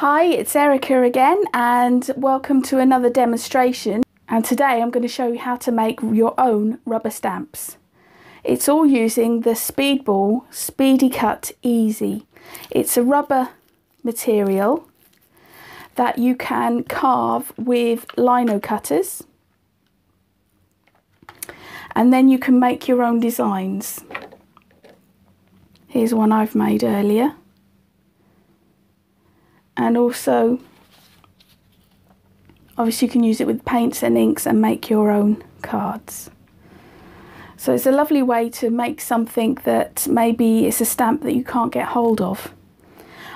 Hi, it's Erica again and welcome to another demonstration and today I'm going to show you how to make your own rubber stamps. It's all using the Speedball Speedy Cut Easy. It's a rubber material that you can carve with lino cutters and then you can make your own designs. Here's one I've made earlier and also obviously you can use it with paints and inks and make your own cards. So it's a lovely way to make something that maybe it's a stamp that you can't get hold of.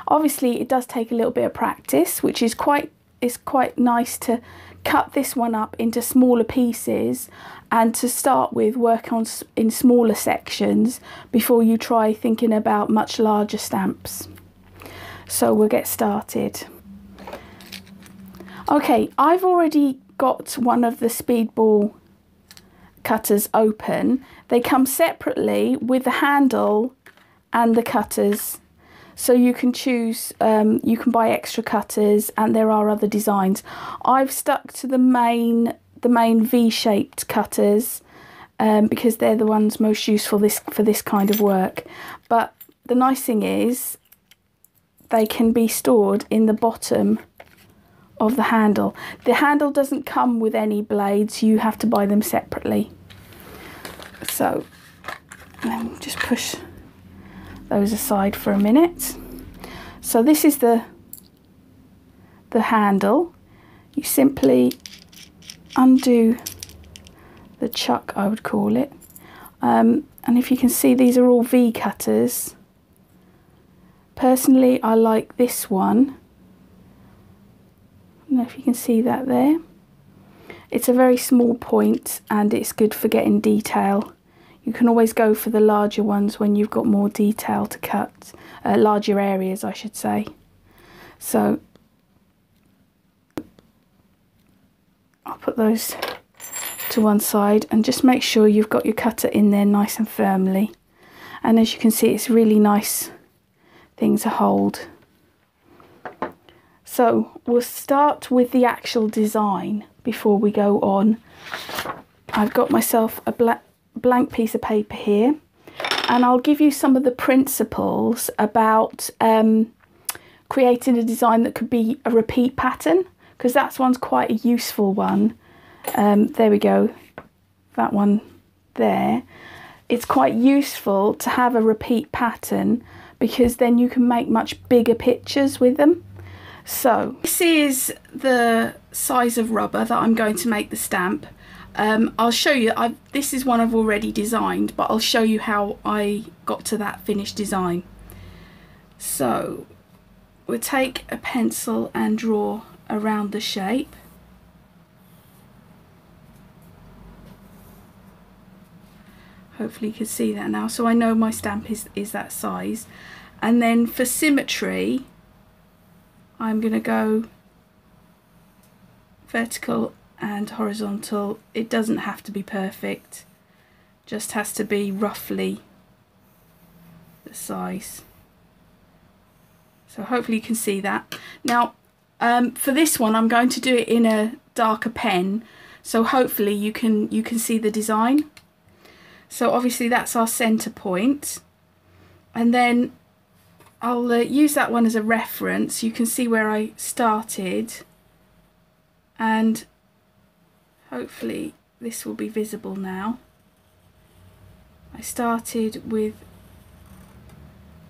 Obviously it does take a little bit of practice which is quite is quite nice to cut this one up into smaller pieces and to start with work on in smaller sections before you try thinking about much larger stamps. So we'll get started. Okay, I've already got one of the speedball cutters open. They come separately with the handle and the cutters. So you can choose, um, you can buy extra cutters and there are other designs. I've stuck to the main, the main V-shaped cutters um, because they're the ones most useful this for this kind of work. But the nice thing is they can be stored in the bottom of the handle. The handle doesn't come with any blades, you have to buy them separately. So let me just push those aside for a minute. So this is the the handle. You simply undo the chuck, I would call it. Um, and if you can see, these are all V cutters. Personally, I like this one. I don't know if you can see that there. It's a very small point and it's good for getting detail. You can always go for the larger ones when you've got more detail to cut, uh, larger areas I should say. So I'll put those to one side and just make sure you've got your cutter in there nice and firmly. And as you can see it's really nice thing to hold. So we'll start with the actual design before we go on. I've got myself a blank piece of paper here and I'll give you some of the principles about um, creating a design that could be a repeat pattern because that one's quite a useful one. Um, there we go, that one there. It's quite useful to have a repeat pattern because then you can make much bigger pictures with them. So this is the size of rubber that I'm going to make the stamp. Um, I'll show you, I've, this is one I've already designed, but I'll show you how I got to that finished design. So we'll take a pencil and draw around the shape. Hopefully you can see that now. So I know my stamp is, is that size. And then for symmetry, I'm going to go vertical and horizontal. It doesn't have to be perfect, just has to be roughly the size. So hopefully you can see that. Now um, for this one I'm going to do it in a darker pen so hopefully you can you can see the design. So obviously that's our centre point. And then I'll uh, use that one as a reference. You can see where I started. And hopefully this will be visible now. I started with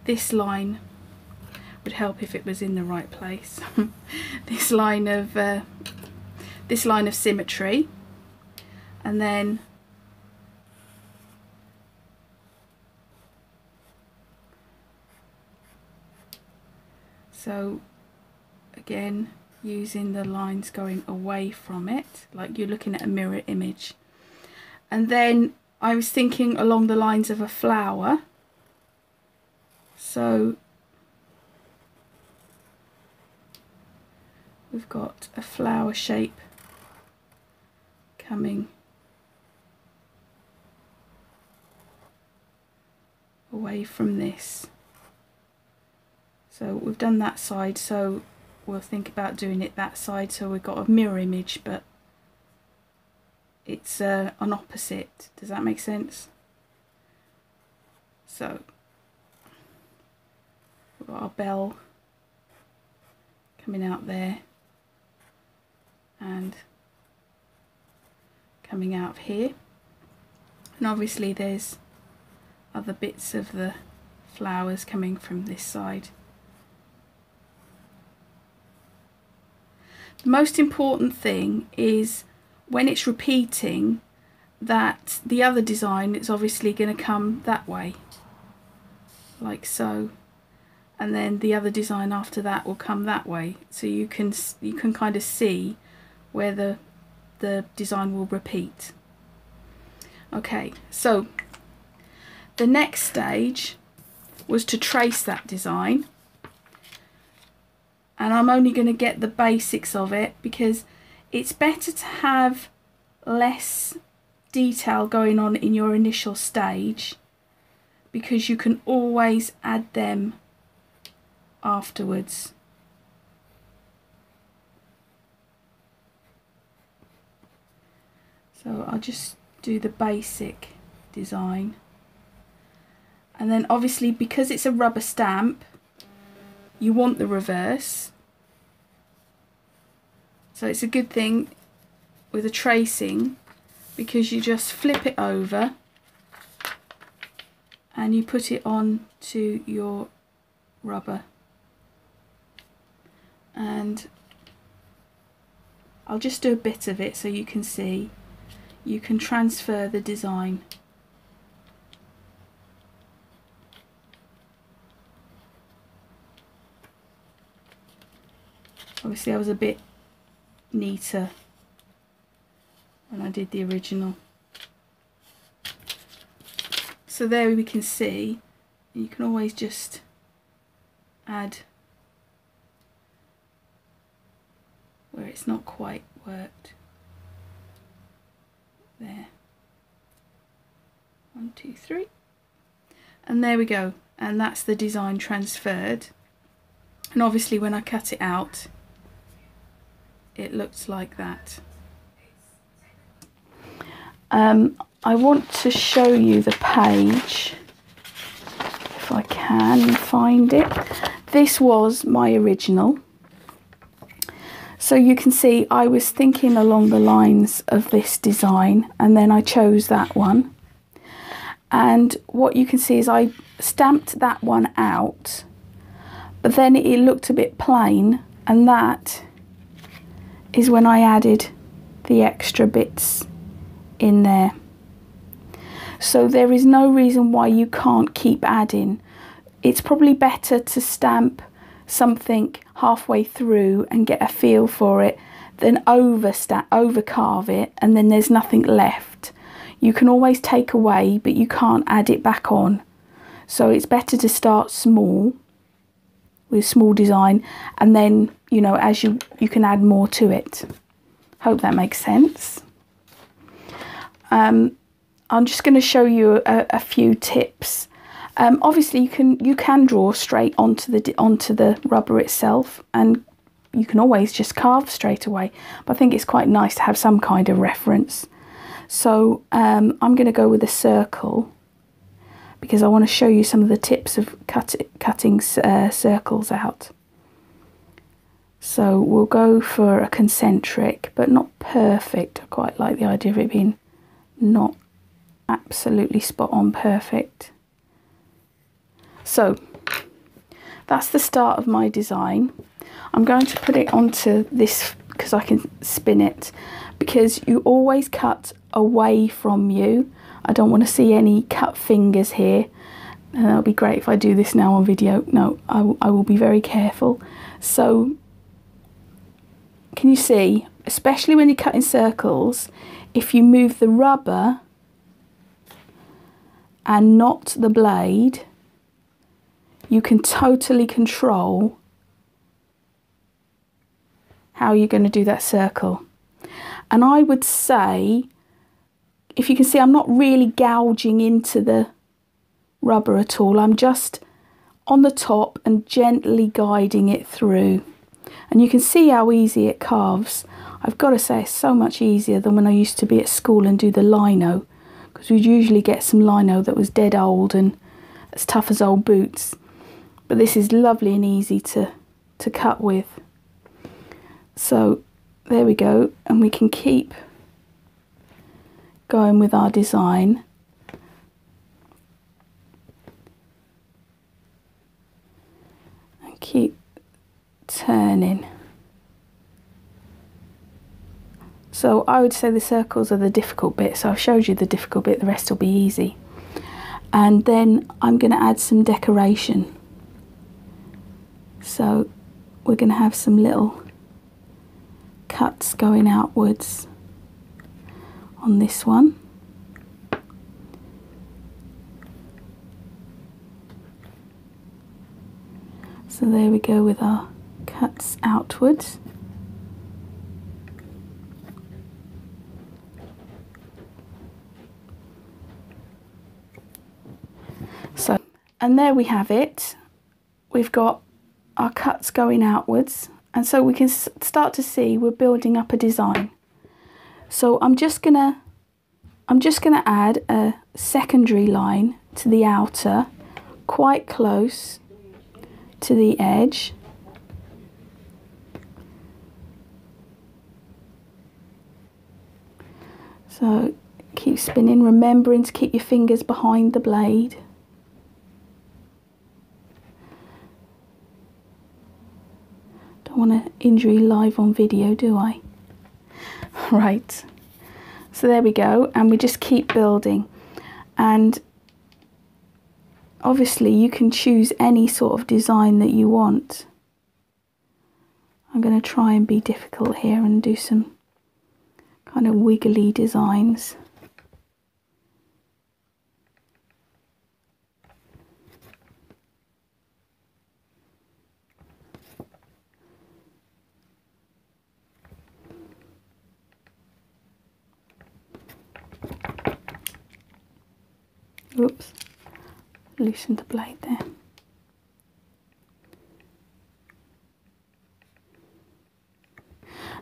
this line. Would help if it was in the right place. This line of uh, this line of symmetry. And then so again using the lines going away from it like you're looking at a mirror image. And then I was thinking along the lines of a flower. So we've got a flower shape coming away from this so we've done that side so we'll think about doing it that side so we've got a mirror image but it's uh, an opposite. Does that make sense? So we've got our bell coming out there and coming out of here and obviously there's other bits of the flowers coming from this side. The most important thing is when it's repeating that the other design is obviously going to come that way. Like so. And then the other design after that will come that way. So you can you can kind of see where the the design will repeat. Okay so the next stage was to trace that design and I'm only going to get the basics of it because it's better to have less detail going on in your initial stage because you can always add them afterwards. So I'll just do the basic design. And then obviously because it's a rubber stamp, you want the reverse. So it's a good thing with a tracing because you just flip it over and you put it on to your rubber. And I'll just do a bit of it so you can see. You can transfer the design obviously I was a bit neater when I did the original. So there we can see, you can always just add where it's not quite worked. There. One, two, three. And there we go. And that's the design transferred. And obviously when I cut it out, it looked like that. Um, I want to show you the page, if I can find it. This was my original. So you can see I was thinking along the lines of this design and then I chose that one. And what you can see is I stamped that one out, but then it looked a bit plain and that is when I added the extra bits in there. So there is no reason why you can't keep adding. It's probably better to stamp something halfway through and get a feel for it than over, over carve it and then there's nothing left. You can always take away but you can't add it back on. So it's better to start small with small design and then you know as you you can add more to it. Hope that makes sense. Um, I'm just going to show you a, a few tips. Um, obviously you can you can draw straight onto the onto the rubber itself and you can always just carve straight away but I think it's quite nice to have some kind of reference. So um, I'm going to go with a circle because I want to show you some of the tips of cut, cutting uh, circles out. So we'll go for a concentric, but not perfect. I quite like the idea of it being not absolutely spot on perfect. So that's the start of my design. I'm going to put it onto this because I can spin it because you always cut away from you I don't want to see any cut fingers here. And that would be great if I do this now on video. No, I, I will be very careful. So, can you see, especially when you cut in circles, if you move the rubber and not the blade, you can totally control how you're going to do that circle. And I would say if you can see, I'm not really gouging into the rubber at all. I'm just on the top and gently guiding it through. And you can see how easy it carves. I've got to say it's so much easier than when I used to be at school and do the lino because we'd usually get some lino that was dead old and as tough as old boots. But this is lovely and easy to, to cut with. So there we go and we can keep going with our design. And keep turning. So I would say the circles are the difficult bit. So I've showed you the difficult bit, the rest will be easy. And then I'm going to add some decoration. So we're going to have some little cuts going outwards on this one. So there we go with our cuts outwards. So, and there we have it. We've got our cuts going outwards and so we can start to see we're building up a design. So I'm just gonna I'm just gonna add a secondary line to the outer quite close to the edge. So keep spinning, remembering to keep your fingers behind the blade. don't want to injury live on video, do I? right. So there we go, and we just keep building. And obviously you can choose any sort of design that you want. I'm going to try and be difficult here and do some kind of wiggly designs. Oops, loosen the blade there.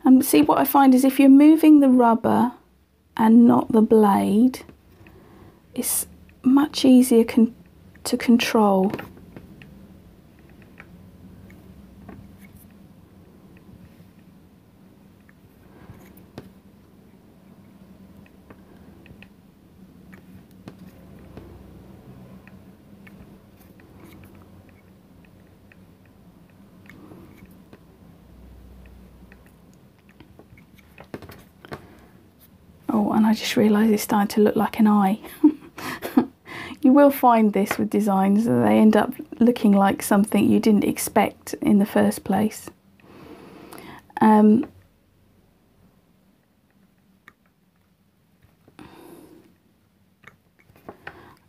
And see what I find is if you're moving the rubber and not the blade, it's much easier con to control. Oh, and I just realised it's starting to look like an eye. you will find this with designs that they end up looking like something you didn't expect in the first place. Um,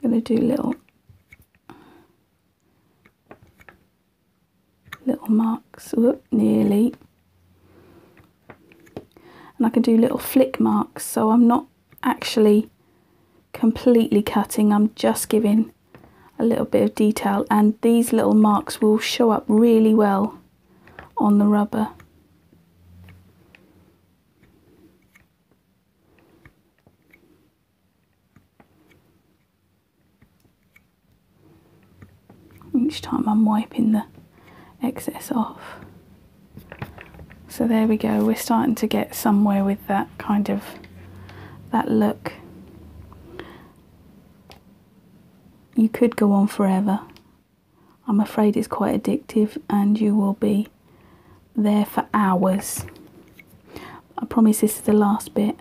I'm going to do little little marks, whoop, nearly and I can do little flick marks so I'm not actually completely cutting. I'm just giving a little bit of detail and these little marks will show up really well on the rubber. Each time I'm wiping the excess off. So there we go, we're starting to get somewhere with that kind of, that look. You could go on forever. I'm afraid it's quite addictive and you will be there for hours. I promise this is the last bit.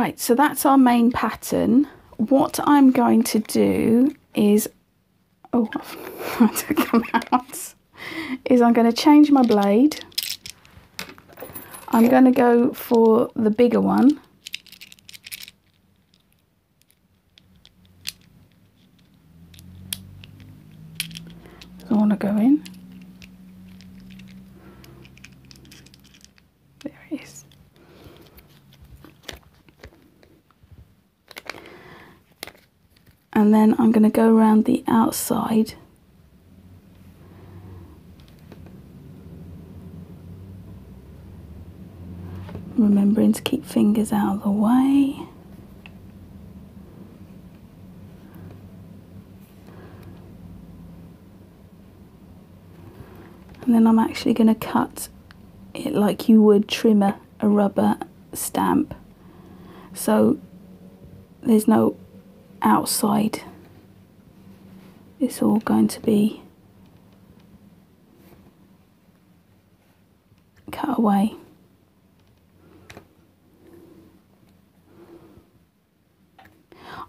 Right, so that's our main pattern what I'm going to do is, oh, I've to come out, is I'm going to change my blade. I'm going to go for the bigger one. I want to go in. There it is. And then I'm going to go around the outside. Remembering to keep fingers out of the way. and then I'm actually going to cut it like you would trim a, a rubber stamp so there's no outside it's all going to be cut away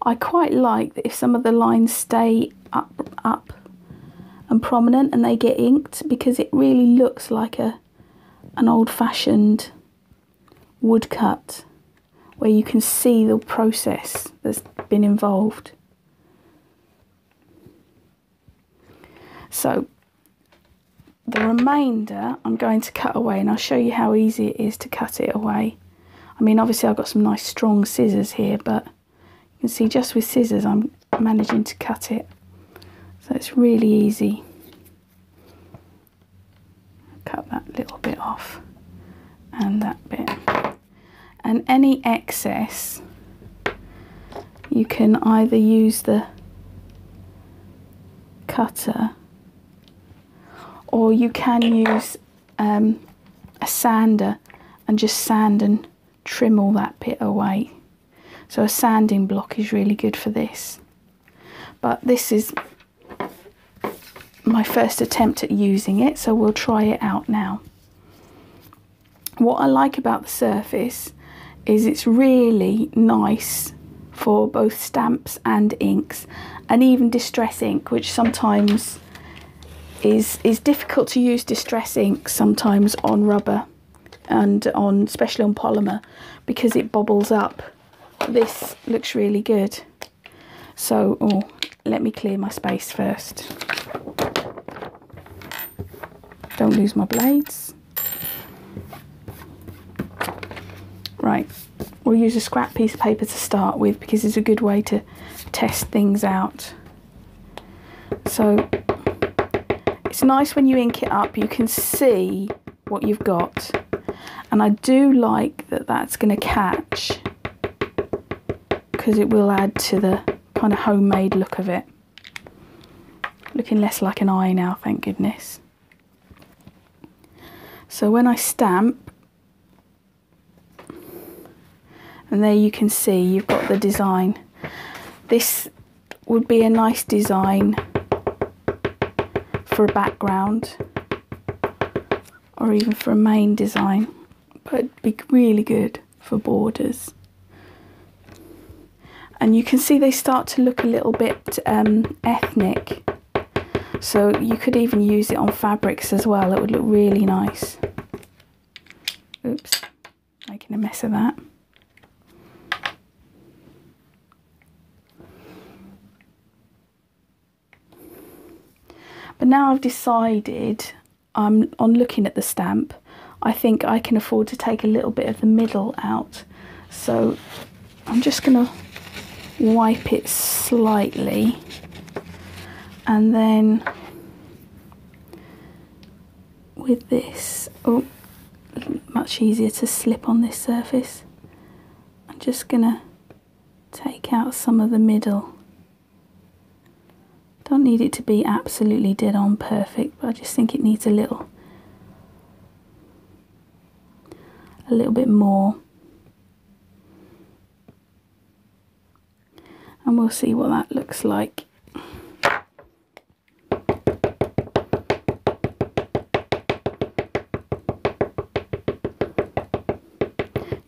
I quite like that if some of the lines stay up up and prominent and they get inked because it really looks like a an old-fashioned woodcut where you can see the process that's been involved. So the remainder I'm going to cut away and I'll show you how easy it is to cut it away. I mean obviously I've got some nice strong scissors here but you can see just with scissors I'm managing to cut it so it's really easy. Cut that little bit off and that bit. And any excess you can either use the cutter or you can use um, a sander and just sand and trim all that bit away. So a sanding block is really good for this. But this is my first attempt at using it, so we'll try it out now. What I like about the surface is it's really nice for both stamps and inks and even distress ink which sometimes is is difficult to use distress ink sometimes on rubber and on especially on polymer because it bobbles up this looks really good so oh let me clear my space first don't lose my blades. Right, we'll use a scrap piece of paper to start with because it's a good way to test things out. So it's nice when you ink it up, you can see what you've got. And I do like that that's going to catch because it will add to the kind of homemade look of it. Looking less like an eye now, thank goodness. So when I stamp, and there you can see you've got the design. This would be a nice design for a background or even for a main design, but it'd be really good for borders. And you can see they start to look a little bit um, ethnic so you could even use it on fabrics as well. It would look really nice. Oops, making a mess of that. But now I've decided I'm on looking at the stamp, I think I can afford to take a little bit of the middle out. So I'm just going to wipe it slightly. And then with this oh much easier to slip on this surface. I'm just gonna take out some of the middle don't need it to be absolutely dead on perfect but I just think it needs a little a little bit more. And we'll see what that looks like.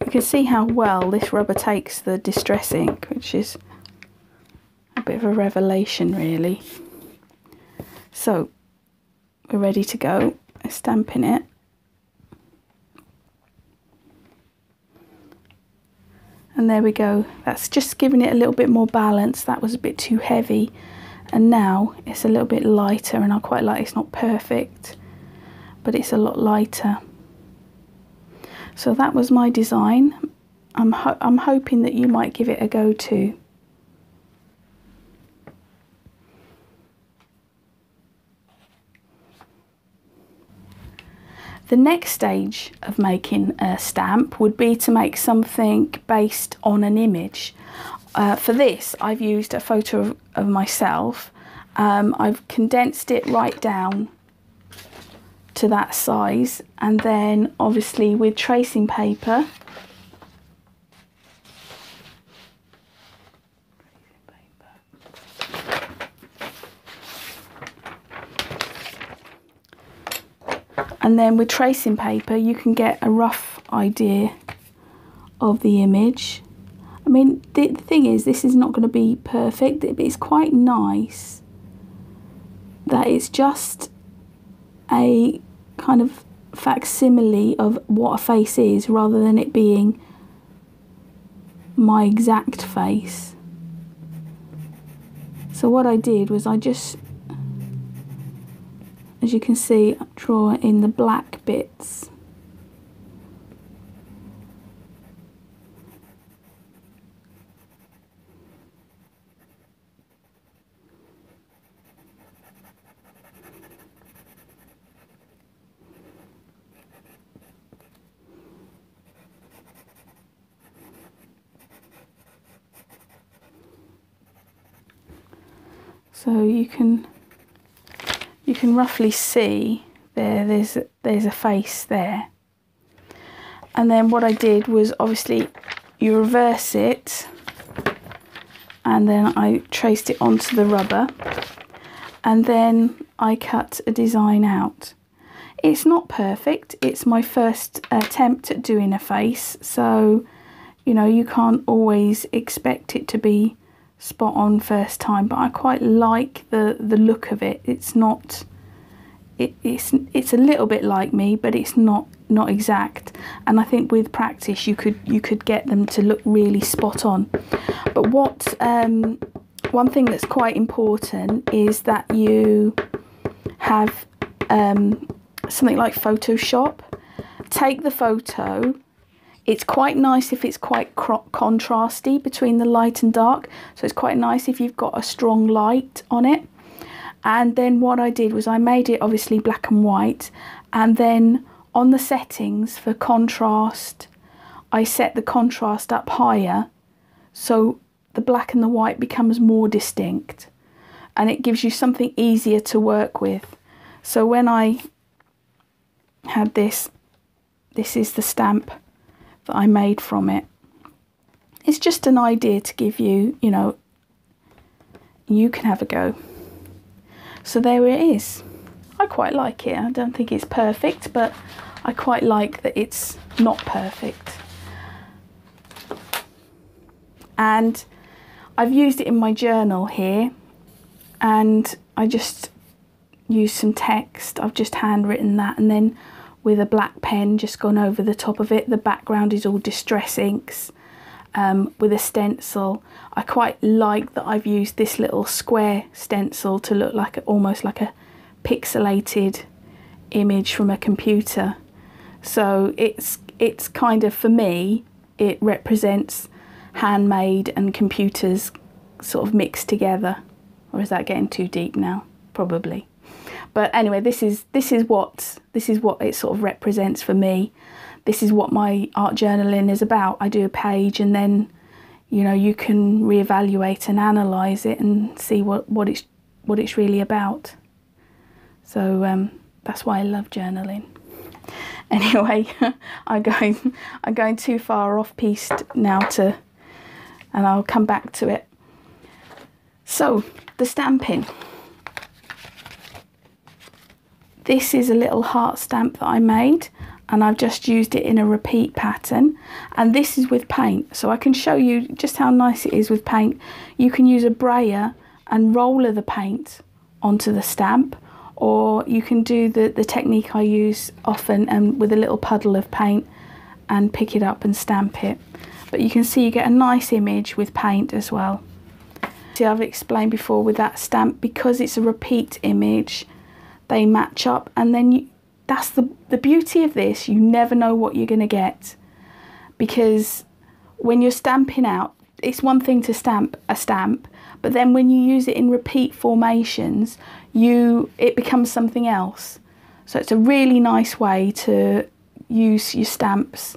You can see how well this rubber takes the distress ink, which is bit of a revelation really. So we're ready to go. stamping it. And there we go. That's just giving it a little bit more balance. That was a bit too heavy. And now it's a little bit lighter and I quite like it's not perfect, but it's a lot lighter. So that was my design. I'm, ho I'm hoping that you might give it a go too. The next stage of making a stamp would be to make something based on an image. Uh, for this, I've used a photo of, of myself. Um, I've condensed it right down to that size and then obviously with tracing paper and then with tracing paper you can get a rough idea of the image. I mean the, the thing is this is not going to be perfect but it's quite nice that it's just a kind of facsimile of what a face is rather than it being my exact face. So what I did was I just as you can see, draw in the black bits. So you can you can roughly see there there's there's a face there. And then what I did was obviously you reverse it and then I traced it onto the rubber and then I cut a design out. It's not perfect. It's my first attempt at doing a face so you know you can't always expect it to be spot on first time but I quite like the the look of it. It's not it, it's it's a little bit like me but it's not not exact. And I think with practice you could you could get them to look really spot on. But what um, one thing that's quite important is that you have um, something like Photoshop. Take the photo it's quite nice if it's quite contrasty between the light and dark. So it's quite nice if you've got a strong light on it. And then what I did was I made it obviously black and white. And then on the settings for contrast, I set the contrast up higher. So the black and the white becomes more distinct. And it gives you something easier to work with. So when I had this, this is the stamp that I made from it. It's just an idea to give you, you know, you can have a go. So there it is. I quite like it. I don't think it's perfect, but I quite like that it's not perfect. And I've used it in my journal here and I just used some text. I've just handwritten that and then with a black pen just gone over the top of it. The background is all distress inks um, with a stencil. I quite like that I've used this little square stencil to look like almost like a pixelated image from a computer. So it's it's kind of for me it represents handmade and computers sort of mixed together. Or is that getting too deep now? Probably. But anyway, this is this is what this is what it sort of represents for me. This is what my art journaling is about. I do a page and then you know you can reevaluate and analyze it and see what what it's what it's really about. So um, that's why I love journaling. Anyway, I'm going I'm going too far off piste now to and I'll come back to it. So the stamping. This is a little heart stamp that I made and I've just used it in a repeat pattern. And this is with paint so I can show you just how nice it is with paint. You can use a brayer and roller the paint onto the stamp or you can do the, the technique I use often and with a little puddle of paint and pick it up and stamp it. But you can see you get a nice image with paint as well. See I've explained before with that stamp because it's a repeat image they match up and then you, that's the, the beauty of this you never know what you're going to get. Because when you're stamping out it's one thing to stamp a stamp but then when you use it in repeat formations you it becomes something else. So it's a really nice way to use your stamps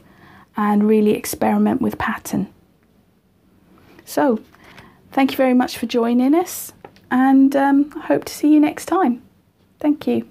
and really experiment with pattern. So thank you very much for joining us and um, hope to see you next time thank you